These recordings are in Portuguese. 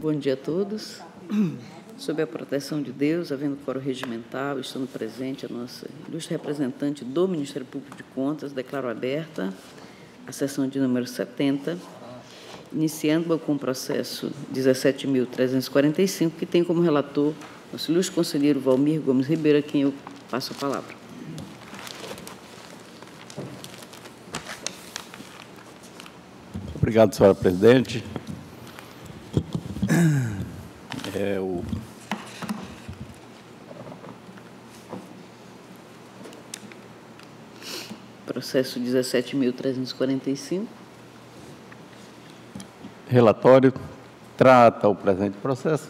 Bom dia a todos. Sob a proteção de Deus, havendo coro regimental, estando presente a nossa ilustre representante do Ministério Público de Contas, declaro aberta a sessão de número 70, iniciando com o processo 17.345, que tem como relator nosso ilustre conselheiro Valmir Gomes Ribeiro, a quem eu passo a palavra. Obrigado, senhora presidente. É o Processo 17.345. relatório trata o presente processo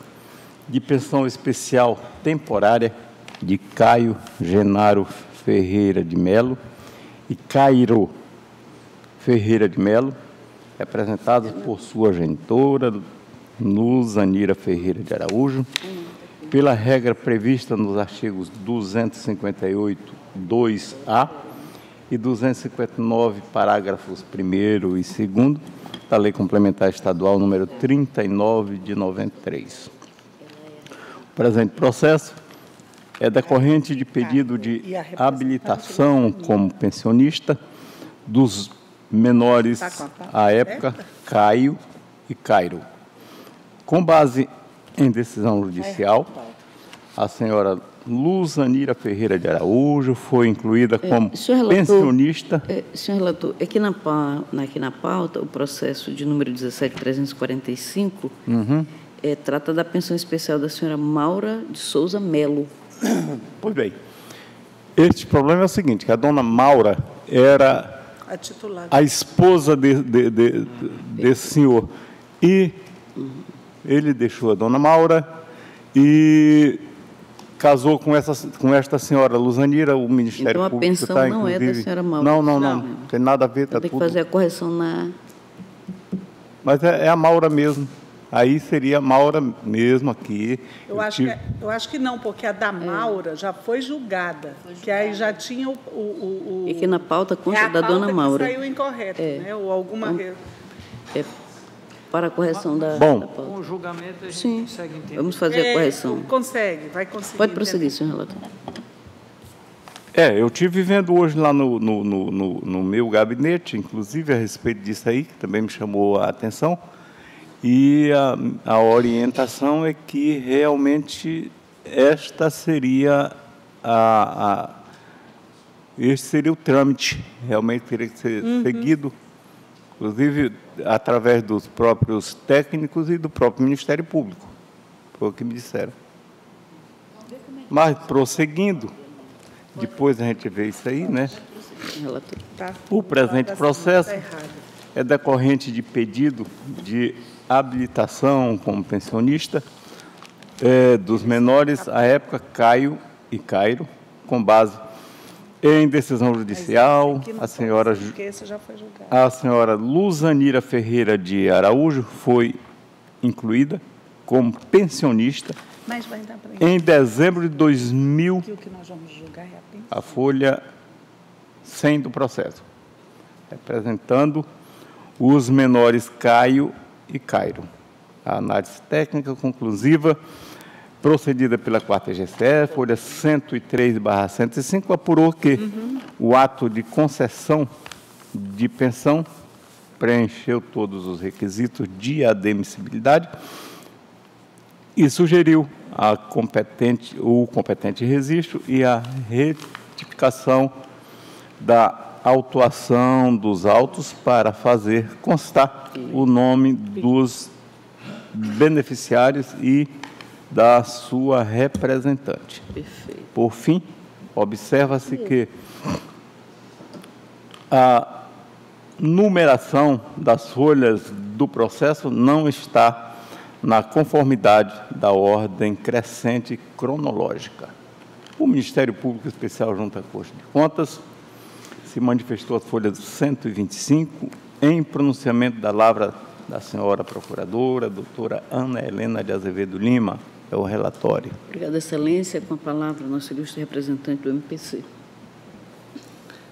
de pensão especial temporária de Caio Genaro Ferreira de Melo e Cairo Ferreira de Melo, representados por sua genitora, Luzanira Ferreira de Araújo, pela regra prevista nos artigos 258, 2A e 259, parágrafos 1 e 2 da Lei Complementar Estadual número 39 de 93. O presente processo é decorrente de pedido de habilitação como pensionista dos menores à época Caio e Cairo. Com base em decisão judicial, a senhora Luzanira Ferreira de Araújo foi incluída como senhor relator, pensionista. É, senhor relator, aqui na, pa- na- aqui na pauta, o processo de número 17345 é, trata da pensão especial da senhora Maura de Souza Melo. Pois bem, este problema é o seguinte, que a dona Maura era A titular. a esposa de- de- de- desse senhor. E ele deixou a dona Maura e casou com, essa, com esta senhora Luzanira, o Ministério Então, a Público pensão está, não é da senhora Maura. Não, não, não, Não. tem nada a ver, está Tem que fazer a correção na. Mas é, é a Maura mesmo. Aí seria a Maura mesmo aqui. Eu acho, tive- que, eu acho que não, porque a da Maura já foi julgada, que aí já tinha o... o, o, o- E aqui na pauta é consta a da pauta dona que Maura. saiu incorreta, É. né? Ou alguma... re- É, para a correção da, Bom. da pauta. Com o julgamento, a gente Sim, consegue entender. vamos fazer a É, correção. Consegue, vai conseguir. Pode prosseguir, entender. senhor relator. É, eu tive vendo hoje lá no, no, no, no- no meu gabinete, inclusive a respeito disso aí, que também me chamou a atenção, e a, a orientação é que realmente esta seria a, a este seria o trâmite, realmente teria que ser seguido, inclusive através dos próprios técnicos e do próprio Ministério Público, foi o que me disseram. Mas prosseguindo, depois a gente vê isso aí, né? Tá. O presente Tá processo errado. É decorrente de pedido de habilitação como pensionista eh, dos menores à época Caio e Cairo, com base em decisão judicial, a senhora, a senhora Luzanira Ferreira de Araújo foi incluída como pensionista em dezembro de 2000 que o que nós vamos julgar é apenas... a folha 100 do processo, representando os menores Caio e Cairo. A análise técnica conclusiva, procedida pela quarta GCE, folha 103/105, apurou que o ato de concessão de pensão preencheu todos os requisitos de admissibilidade e sugeriu a competente, o competente registro e a retificação da autuação dos autos para fazer constar o nome dos beneficiários e da sua representante. Perfeito. Por fim, observa-se que a numeração das folhas do processo não está na conformidade da ordem crescente cronológica. O Ministério Público Especial junto à Corte de Contas se manifestou a folha 125 em pronunciamento da lavra da senhora procuradora, doutora Ana Helena de Azevedo Lima, é o relatório. Obrigada, Excelência. Com a palavra, nosso ilustre representante do MPC.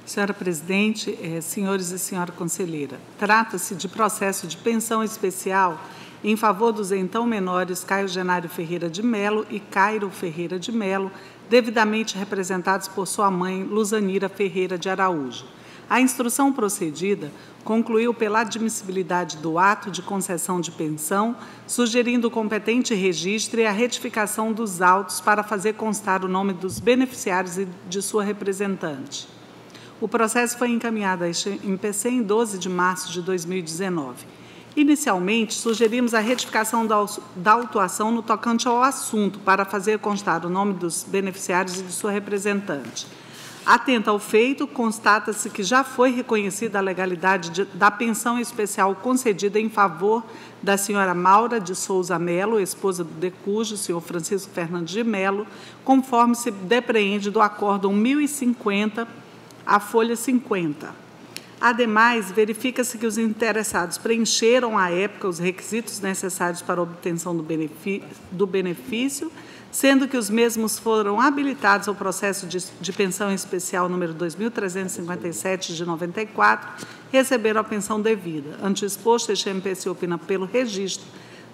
Senhora Presidente, eh, senhores e senhora conselheira, trata-se de processo de pensão especial em favor dos então menores Caio Genário Ferreira de Melo e Cairo Ferreira de Melo, devidamente representados por sua mãe, Luzanira Ferreira de Araújo. A instrução procedida concluiu pela admissibilidade do ato de concessão de pensão, sugerindo o competente registro e a retificação dos autos para fazer constar o nome dos beneficiários e de sua representante. O processo foi encaminhado à MPC em 12 de março de 2019. Inicialmente, sugerimos a retificação da autuação no tocante ao assunto, para fazer constar o nome dos beneficiários e de sua representante. Atenta ao feito, constata-se que já foi reconhecida a legalidade de, da pensão especial concedida em favor da senhora Maura de Souza Melo, esposa do decujo, senhor Francisco Fernandes de Melo, conforme se depreende do Acórdão 1050 a folha 50. Ademais, verifica-se que os interessados preencheram à época os requisitos necessários para a obtenção do benefício, do benefício sendo que os mesmos foram habilitados ao processo de, de pensão especial número 2.357 de 94, receberam a pensão devida. Ante exposto, este MPC opina pelo registro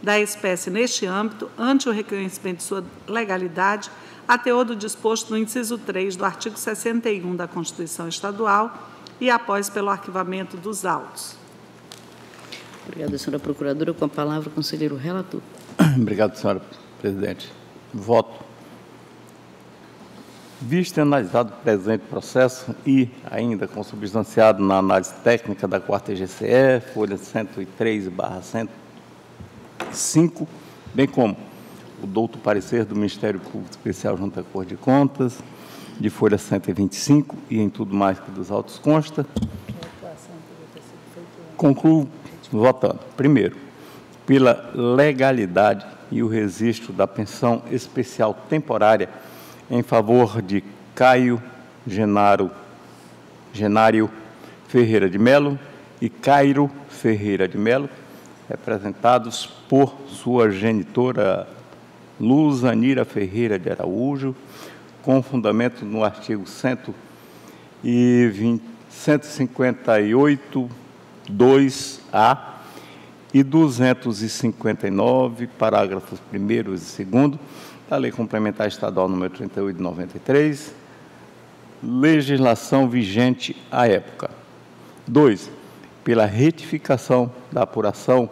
da espécie neste âmbito, ante o reconhecimento de sua legalidade, a teor do disposto no inciso 3 do artigo 61 da Constituição Estadual e após pelo arquivamento dos autos. Obrigada, senhora procuradora. Com a palavra, o conselheiro relator. Obrigado, senhora presidente. Voto. Visto e analisado o presente processo e ainda consubstanciado na análise técnica da 4 GCE, folha 103, barra 105, bem como o douto parecer do Ministério Público Especial junto à Cor de Contas, de folha 125, e em tudo mais que dos autos consta. Concluo votando. Primeiro, pela legalidade e o registro da pensão especial temporária em favor de Caio Genaro, Genário Ferreira de Melo e Cairo Ferreira de Melo, representados por sua genitora Luzanira Ferreira de Araújo, com fundamento no artigo 158, 2A e 259, parágrafos 1 e 2 da Lei Complementar Estadual número 38 de 93, legislação vigente à época. 2. Pela retificação da apuração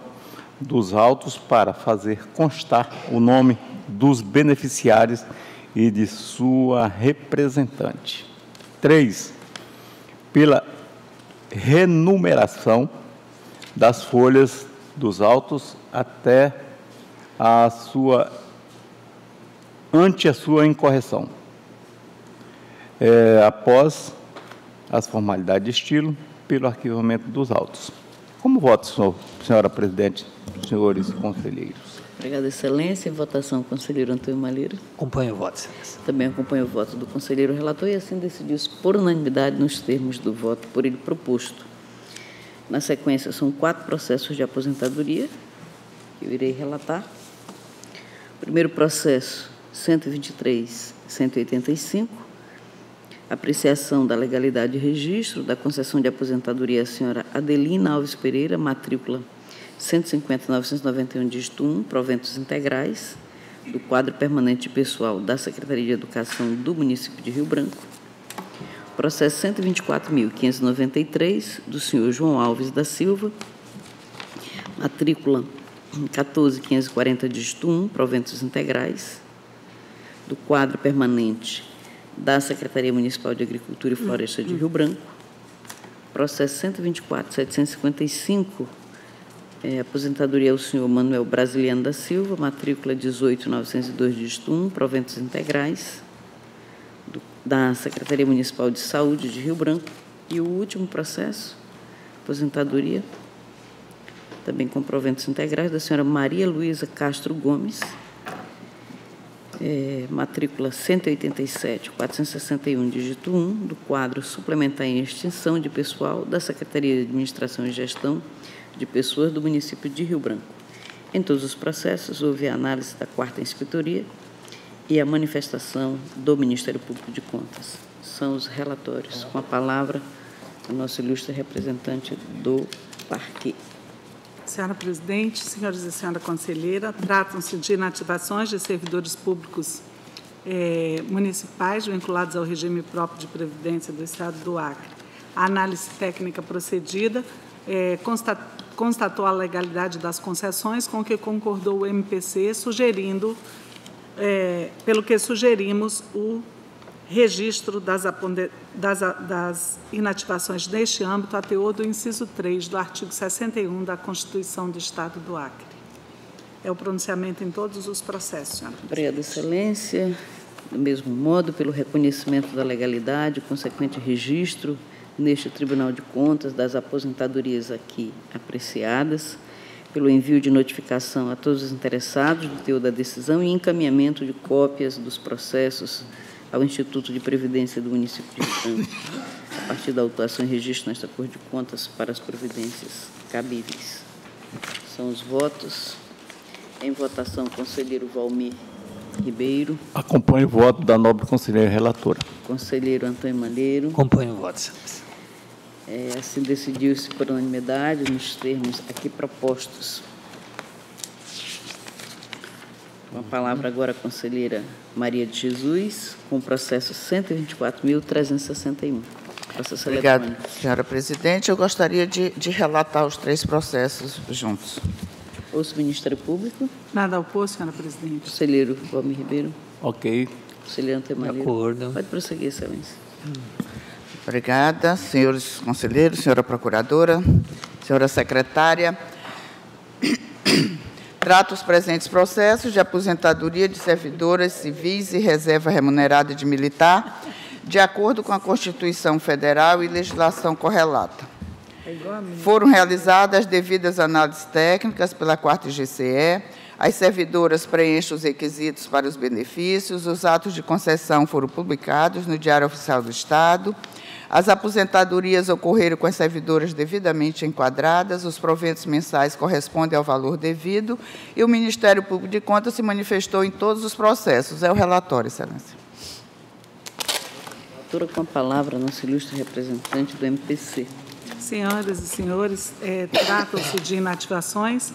dos autos para fazer constar o nome dos beneficiários e de sua representante. 3. Pela renumeração das folhas dos autos até a sua ante a sua incorreção. É, após as formalidades de estilo, pelo arquivamento dos autos. Como voto, senhor, senhora presidente, senhores conselheiros? Obrigada, Excelência. Em votação, conselheiro Antônio Malheiro. Acompanho o voto, Excelência. Também acompanho o voto do conselheiro relator e assim decidiu-se por unanimidade nos termos do voto por ele proposto. Na sequência, são quatro processos de aposentadoria que eu irei relatar. Primeiro processo, 123, 185, apreciação da legalidade de registro da concessão de aposentadoria à senhora Adelina Alves Pereira, matrícula 150.991, dígito 1, proventos integrais, do quadro permanente pessoal da Secretaria de Educação do município de Rio Branco. Processo 124.593, do senhor João Alves da Silva, matrícula 14.540, dígito 1, proventos integrais, do quadro permanente da Secretaria Municipal de Agricultura e Floresta de Rio Branco. Processo 124.755, é, aposentadoria ao senhor Manuel Brasiliano da Silva, matrícula 18902, dígito 1, proventos integrais, do, da Secretaria Municipal de Saúde de Rio Branco. E o último processo, aposentadoria, também com proventos integrais, da senhora Maria Luísa Castro Gomes, é, matrícula 187, 461, dígito 1, do quadro suplementar em extinção de pessoal da Secretaria de Administração e Gestão de pessoas do município de Rio Branco. Em todos os processos, houve a análise da quarta inspetoria e a manifestação do Ministério Público de Contas. São os relatórios. Com a palavra, a nossa ilustre representante do parque. Senhora Presidente, senhores e senhora Conselheira, tratam-se de inativações de servidores públicos eh, municipais vinculados ao regime próprio de previdência do Estado do Acre. A análise técnica procedida eh, constatou a legalidade das concessões, com que concordou o MPC, sugerindo, eh, pelo que sugerimos o registro das, das, das, inativações neste âmbito a teor do inciso 3 do artigo 61 da Constituição do Estado do Acre. É o pronunciamento em todos os processos, senhora. Obrigada, Excelência. Do mesmo modo, pelo reconhecimento da legalidade, consequente registro neste Tribunal de Contas das aposentadorias aqui apreciadas, pelo envio de notificação a todos os interessados do teor da decisão e encaminhamento de cópias dos processos ao Instituto de Previdência do município de Franca, a partir da autuação e registro nesta Cor de Contas para as providências cabíveis. São os votos. Em votação, conselheiro Valmir Ribeiro. Acompanho o voto da nobre conselheira relatora. Conselheiro Antônio Malheiro. Acompanho o voto, senhora. É, assim decidiu-se por unanimidade nos termos aqui propostos com a palavra agora a conselheira Maria de Jesus, com o processo 124.361. Processo Obrigada, eletrônico. senhora presidente. Eu gostaria de, de relatar os três processos juntos. Ouço o Ministério Público. Nada ao posto, senhora presidente. Conselheiro Valmir Ribeiro. Ok. Conselheiro Antemalheiro. De acordo. Pode prosseguir, excelência. Obrigada, senhores conselheiros, senhora procuradora, senhora secretária. Trata os presentes processos de aposentadoria de servidoras civis e reserva remunerada de militar, de acordo com a Constituição Federal e legislação correlata. Foram realizadas as devidas análises técnicas pela 4 GCE, as servidoras preenchem os requisitos para os benefícios, os atos de concessão foram publicados no Diário Oficial do Estado, as aposentadorias ocorreram com as servidoras devidamente enquadradas, os proventos mensais correspondem ao valor devido e o Ministério Público de Contas se manifestou em todos os processos. É o relatório, Excelência. Doutora, com a palavra, nosso ilustre representante do MPC. Senhoras e senhores, é, tratam-se de inativações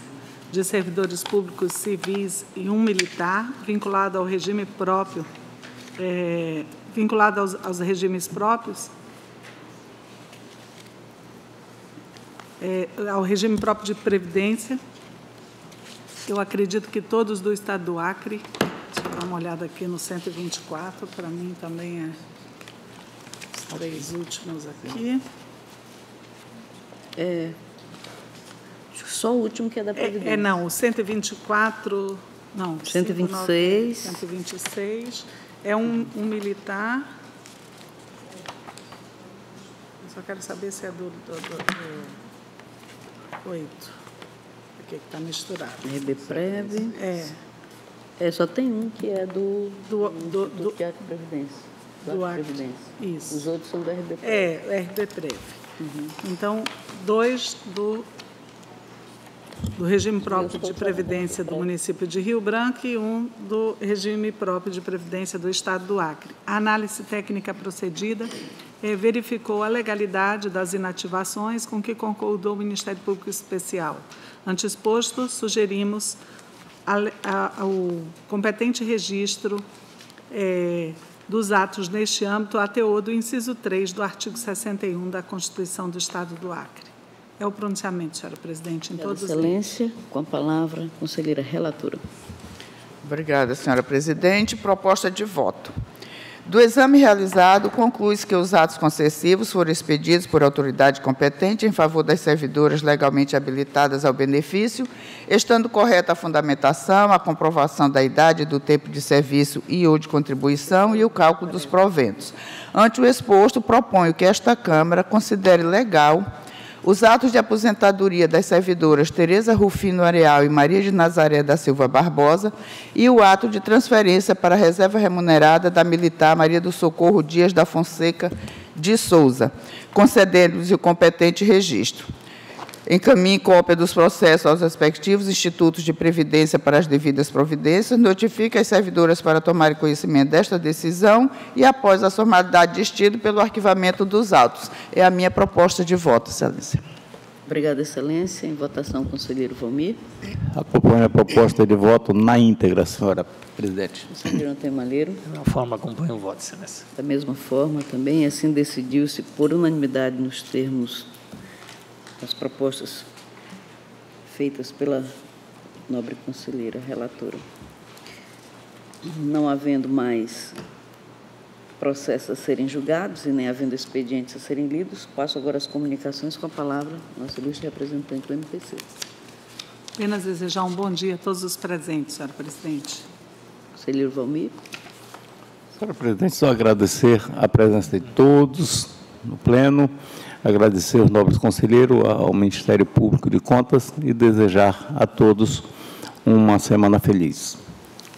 de servidores públicos civis e um militar vinculado ao regime próprio, é, vinculado aos, aos regimes próprios é, ao regime próprio de previdência. Eu acredito que todos do estado do Acre, deixa eu dar uma olhada aqui no 124, para mim também é os três últimos aqui. É, só o último que é da Previdência. É, é não, o 124, não. 126. 126. É um, um militar. Eu só quero saber se é do, do, do, do Oito. Aqui que está misturado. RBPrev. É. É, só tem um que é do, do, do, do, do Previdência. Do, do Previdência. Isso. Os outros são do RBPrev. É, RBPrev. Uhum. Então, dois do, do regime próprio de previdência do município de Rio Branco e um do regime próprio de previdência do Estado do Acre. A análise técnica procedida eh, verificou a legalidade das inativações com que concordou o Ministério Público Especial. Antes exposto, sugerimos ao competente registro eh, dos atos neste âmbito a teor do inciso 3 do artigo 61 da Constituição do Estado do Acre. É o pronunciamento, senhora presidente, em todos Excelência, com a palavra, conselheira relatora. Obrigada, senhora presidente. Proposta de voto. Do exame realizado, conclui-se que os atos concessivos foram expedidos por autoridade competente em favor das servidoras legalmente habilitadas ao benefício, estando correta a fundamentação, a comprovação da idade, do tempo de serviço e ou de contribuição e o cálculo dos proventos. Ante o exposto, proponho que esta Câmara considere legal os atos de aposentadoria das servidoras Tereza Rufino Areal e Maria de Nazaré da Silva Barbosa e o ato de transferência para a reserva remunerada da militar Maria do Socorro Dias da Fonseca de Souza, concedendo-lhes o competente registro. Encaminhe cópia dos processos aos respectivos institutos de previdência para as devidas providências, notifique as servidoras para tomarem conhecimento desta decisão e, após a formalidade de estilo, pelo arquivamento dos autos. É a minha proposta de voto, excelência. Obrigada, excelência. Em votação, conselheiro Valmir. Acompanho a proposta de voto na íntegra, senhora presidente. Conselheiro Antônio Malheiro. Da mesma forma, acompanho o voto, excelência. Da mesma forma, também, assim decidiu-se por unanimidade nos termos das propostas feitas pela nobre conselheira relatora. Não havendo mais processos a serem julgados e nem havendo expedientes a serem lidos, passo agora às comunicações com a palavra nosso ilustre representante do MPC. Apenas desejar um bom dia a todos os presentes, senhora presidente. Conselheiro Valmir. Senhora presidente, só agradecer a presença de todos no pleno, agradecer os nobres conselheiros, ao Ministério Público de Contas e desejar a todos uma semana feliz.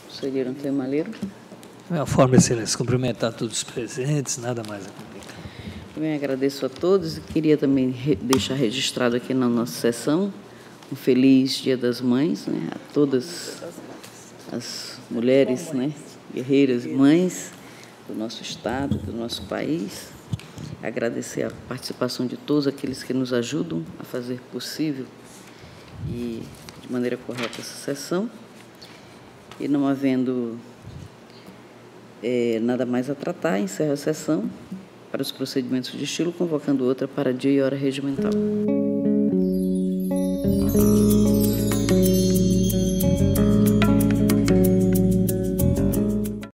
Conselheiro Antônio Malheiro. Da mesma forma, excelência, cumprimentar todos os presentes, nada mais a comunicar. Também agradeço a todos e queria também re deixar registrado aqui na nossa sessão um feliz Dia das Mães né, a todas as mulheres, né, guerreiras, mães do nosso Estado, do nosso país. Agradecer a participação de todos aqueles que nos ajudam a fazer possível e de maneira correta essa sessão. E não havendo é, nada mais a tratar, encerro a sessão para os procedimentos de estilo, convocando outra para dia e hora regimental.